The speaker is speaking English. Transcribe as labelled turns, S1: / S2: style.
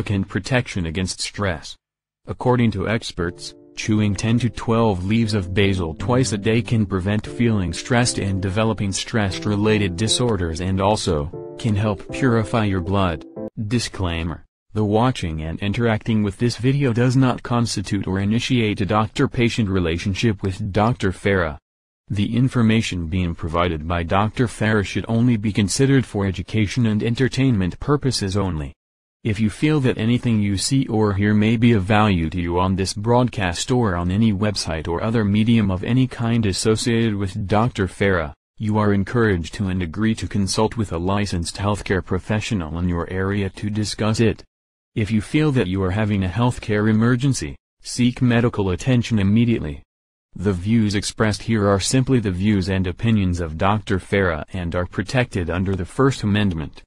S1: significant protection against stress. According to experts, chewing 10 to 12 leaves of basil twice a day can prevent feeling stressed and developing stress-related disorders and also, can help purify your blood. Disclaimer. The watching and interacting with this video does not constitute or initiate a doctor-patient relationship with Dr. Farrah. The information being provided by Dr. Farrah should only be considered for education and entertainment purposes only. If you feel that anything you see or hear may be of value to you on this broadcast or on any website or other medium of any kind associated with Dr. Farrah, you are encouraged to and agree to consult with a licensed healthcare professional in your area to discuss it. If you feel that you are having a healthcare emergency, seek medical attention immediately. The views expressed here are simply the views and opinions of Dr. Farrah and are protected under the First Amendment.